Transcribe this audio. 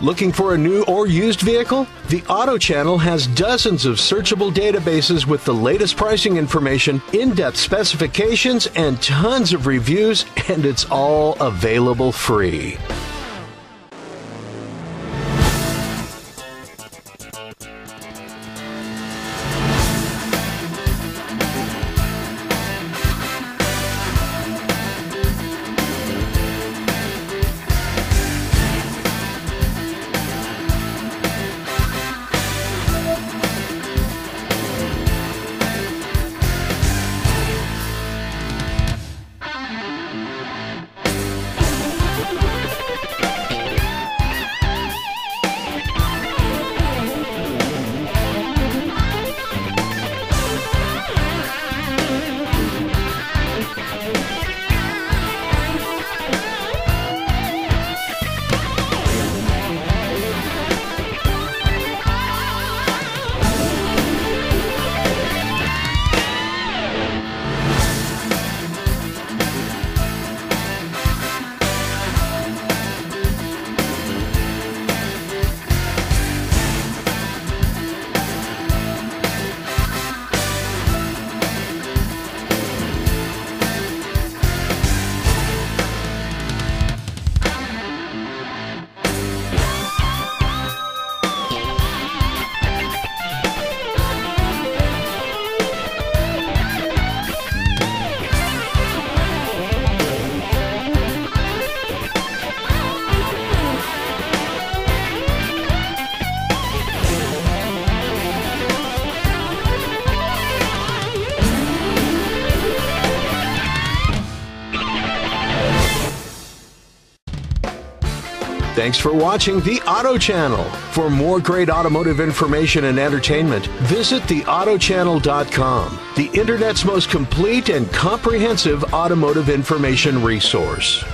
Looking for a new or used vehicle? The Auto Channel has dozens of searchable databases with the latest pricing information, in depth specifications, and tons of reviews, and it's all available free. Thanks for watching the Auto Channel. For more great automotive information and entertainment, visit theautochannel.com, the internet's most complete and comprehensive automotive information resource.